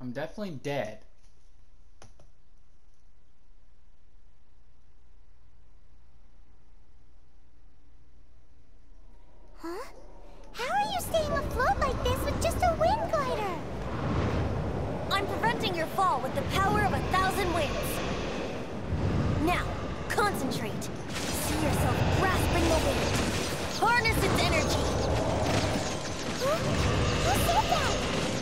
I'm definitely dead. Huh? How are you staying afloat like this with just a wind glider? I'm preventing your fall with the power of a thousand winds. Now, concentrate. See yourself grasping the wind. Harness its energy. Huh? Who said that?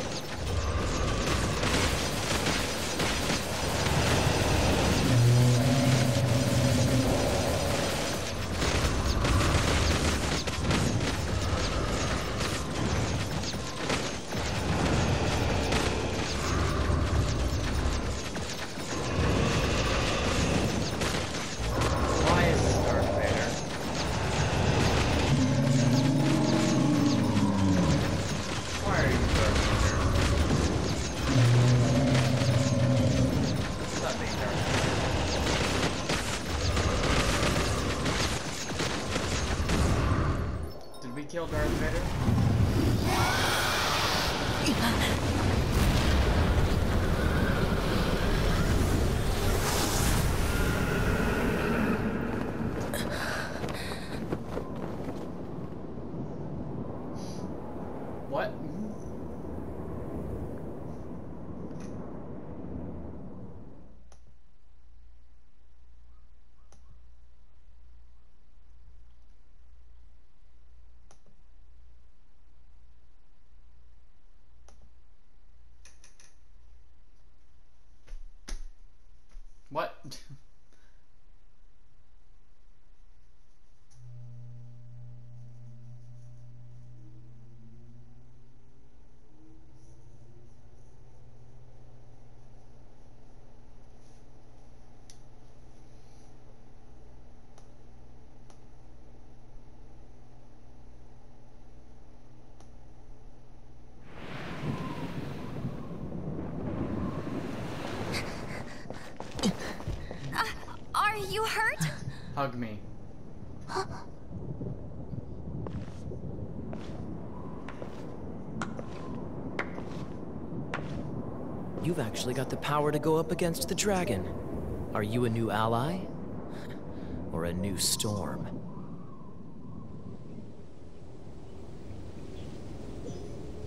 Kill Darth Vader? What? What? Are you hurt? Hug me. You've actually got the power to go up against the dragon. Are you a new ally? Or a new storm?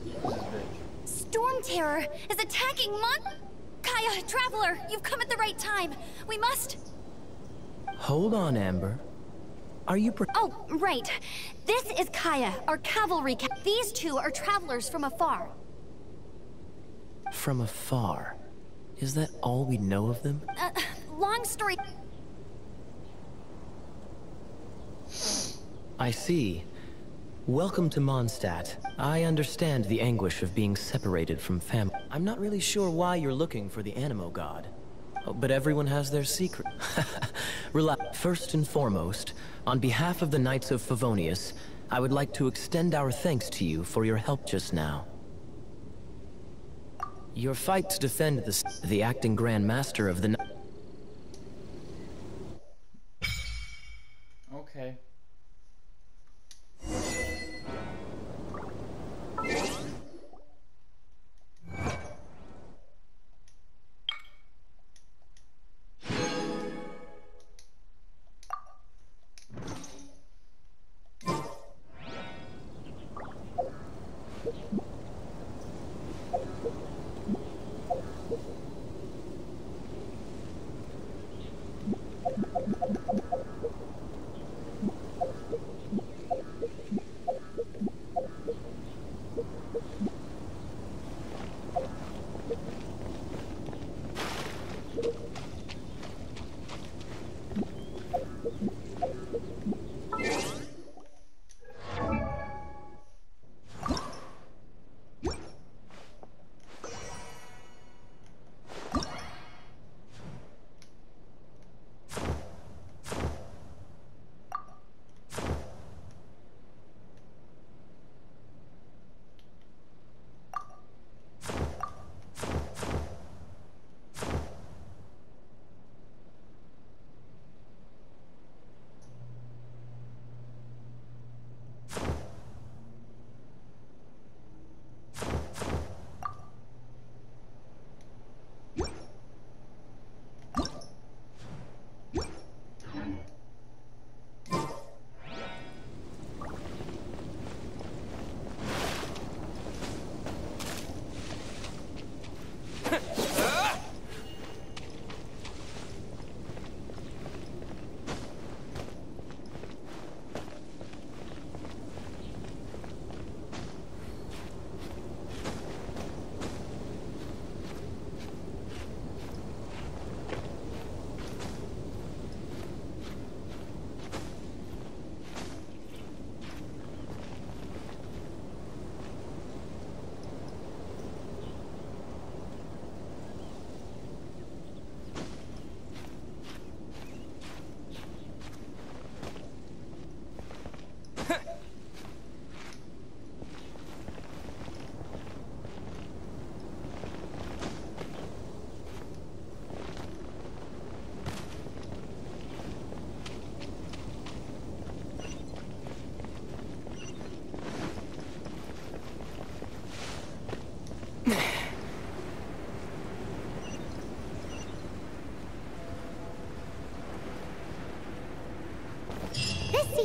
This is bitch. Storm Terror is attacking Mon- Kaeya, Traveler, you've come at the right time. We must... Hold on, Amber. Are you Oh, right. This is Kaeya, our cavalry ca- These two are travelers from afar. from afar? Is that all we know of them? Uh, long story... I see. Welcome to Mondstadt. I understand the anguish of being separated from family. I'm not really sure why you're looking for the Anemo God. But everyone has their secret. Relax. First and foremost, on behalf of the Knights of Favonius, I would like to extend our thanks to you for your help just now. Your fight to defend the, the acting Grand Master of the... Kn-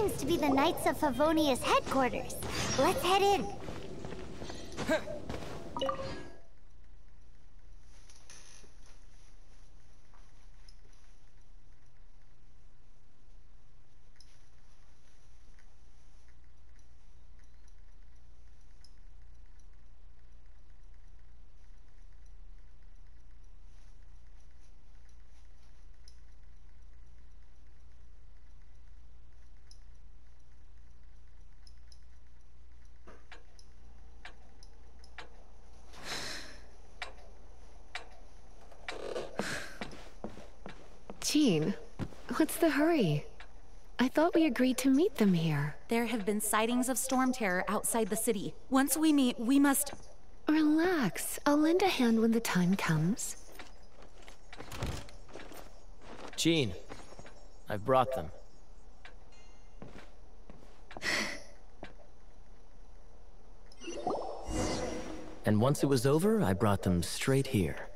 Okay. to be the Knights of Favonius headquarters. Let's head in. Jean, what's the hurry? I thought we agreed to meet them here. There have been sightings of storm terror outside the city. Once we meet, we must. Relax. I'll lend a hand when the time comes. Jean, I've brought them. And once it was over, I brought them straight here.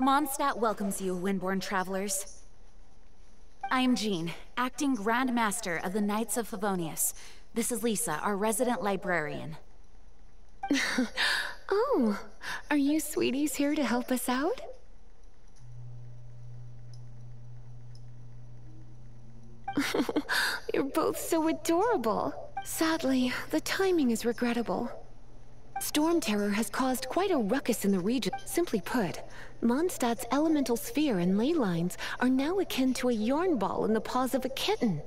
Mondstadt welcomes you, Windborn travelers. I am Jean, acting Grand Master of the Knights of Favonius. This is Lisa, our resident librarian. Oh, are you sweeties here to help us out? You're both so adorable. Sadly, the timing is regrettable. Storm Terror has caused quite a ruckus in the region. Simply put, Mondstadt's elemental sphere and ley lines are now akin to a yarn ball in the paws of a kitten.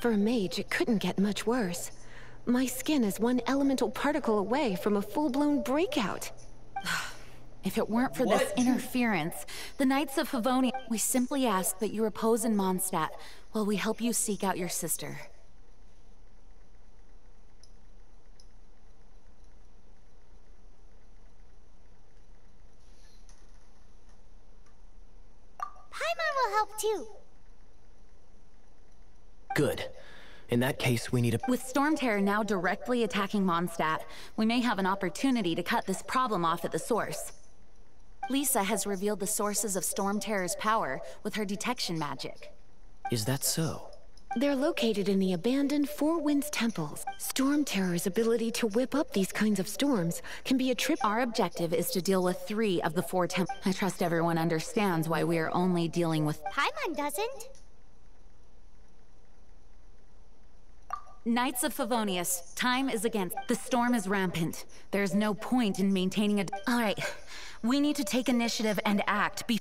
For a mage, it couldn't get much worse. My skin is one elemental particle away from a full-blown breakout. If it weren't for this interference, the Knights of Favonius, we simply ask that you repose in Mondstadt while we help you seek out your sister. Paimon will help too. Good. In that case, we need a... With Storm Terror now directly attacking Mondstadt, we may have an opportunity to cut this problem off at the source. Lisa has revealed the sources of Storm Terror's power with her detection magic. Is that so? They're located in the abandoned Four Winds temples. Storm Terror's ability to whip up these kinds of storms can be a trip. Our objective is to deal with three of the four temples. I trust everyone understands why we are only dealing with Paimon doesn't. Knights of Favonius. Time is against. The storm is rampant. There's no point in maintaining a. All right, we need to take initiative and act. Be